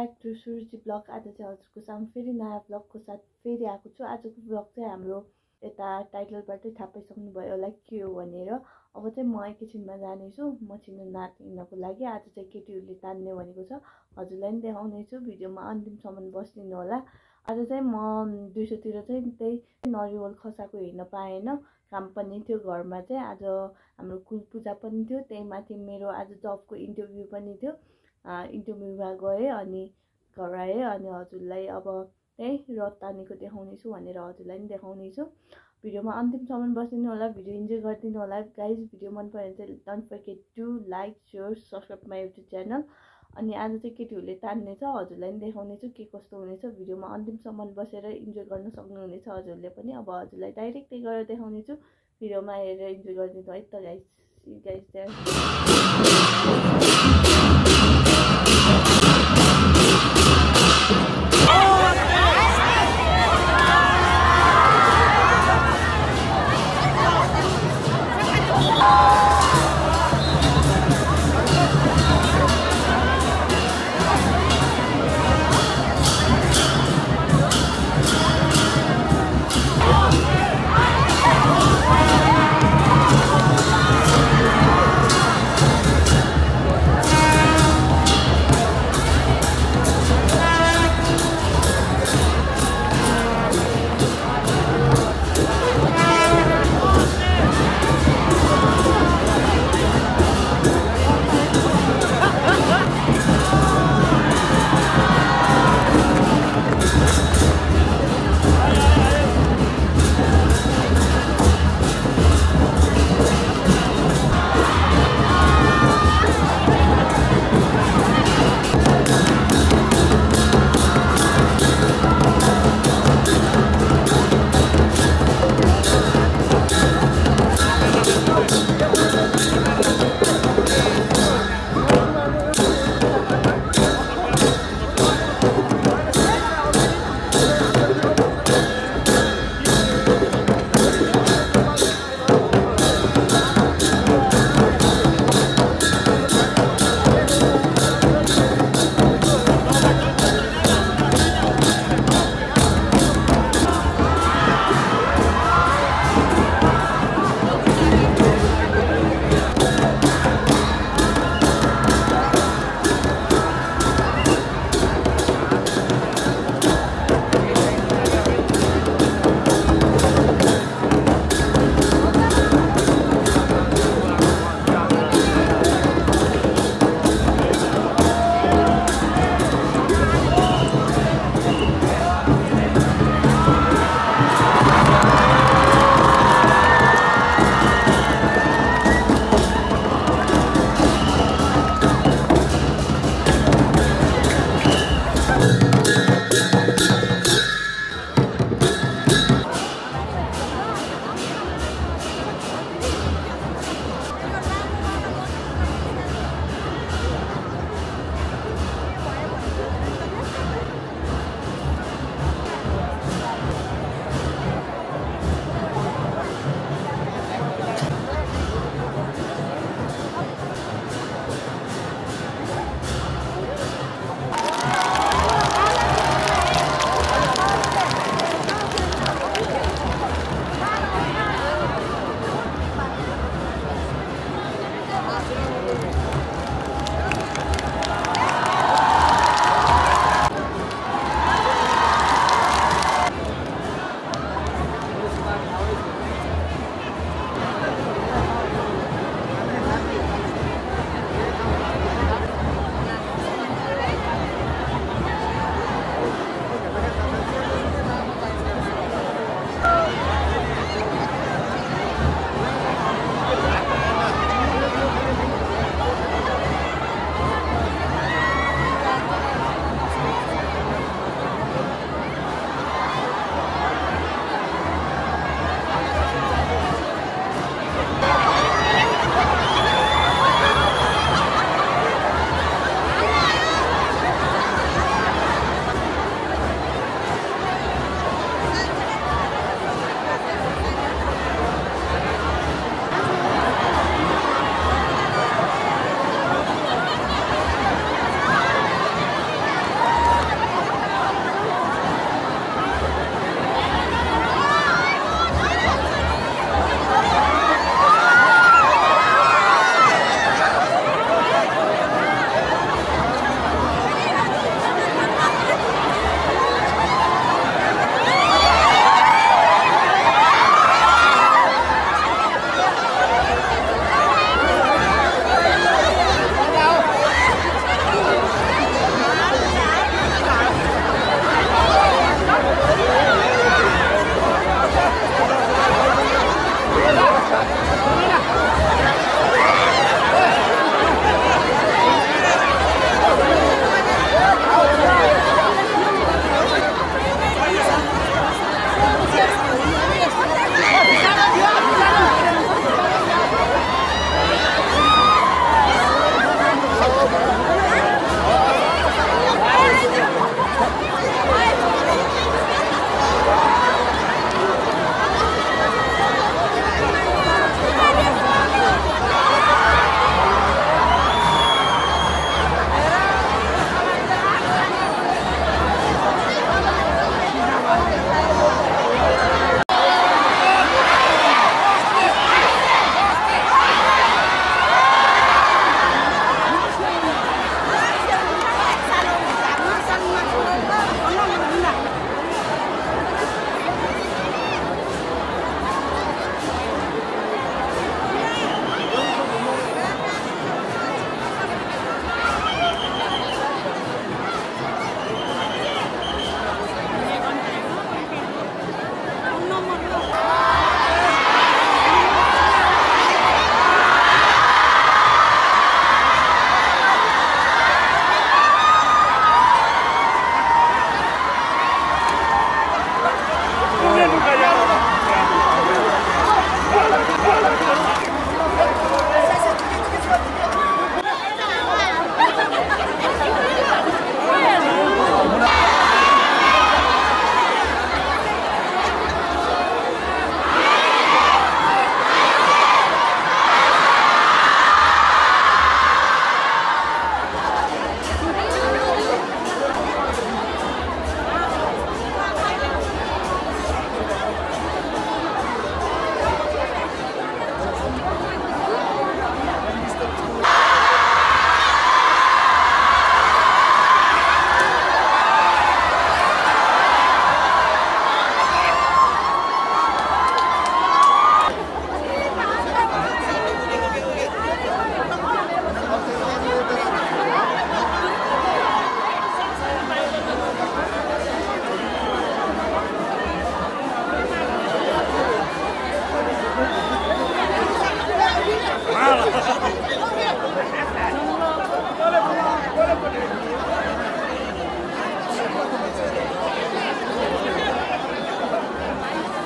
Back to Suruchi blog आज चाहिँ हजुरको सामु फेरि नयाँ ब्लगको साथ फेरि आएको छु। आजको ब्लग चाहिँ हाम्रो यता टाइटलबाटै थाहा पाइसक्नुभयो होला के हो भनेर। अब चाहिँ म एकैछिनमा जानेछु मसिनो नाच हिँड्नको लागि। आज चाहिँ केटीहरूले तान्ने भनेको छ। हजुरलाई पनि देखाउनेछु भिडियोमा अन्तिमसम्म बसिदिनु होला। आज चाहिँ म दिउँसोतिर चाहिँ त्यही नरिवल खसाएको हेर्न पाएन। काम पनि थियो घरमा चाहिँ। आज हाम्रो कुल पूजा पनि थियो। त्यही माथि मेरो आज जबको इन्टरभ्यू पनि थियो। इन्टरभ्यूमा गएँ अनि घर आएँ अनि हजुरलाई अब त्यही रथ तानेको देखाउनेछु भनेर हजुरलाई पनि देखाउनेछु। भिडियोमा अन्तिमसम्म बसिदिनु होला भिडियो इन्जोय गरिदिनु होला। गाइज भिडियो मन पऱ्यो भने चाहिँ don't forget to like share subscribe my YouTube channel अनि आज चाहिँ केटीहरूले तान्ने छ हजुरलाई पनि देखाउनेछु के कस्तो हुनेछ। भिडियोमा अन्तिमसम्म बसेर इन्जोय गर्न सक्नुहुनेछ हजुरले पनि। अब हजुरलाई डाइरेक्टै गएर देखाउनेछु। भिडियोमा हेरेर इन्जोय गरिदिनु है त गाइज। गाइज के Oh!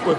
Ciao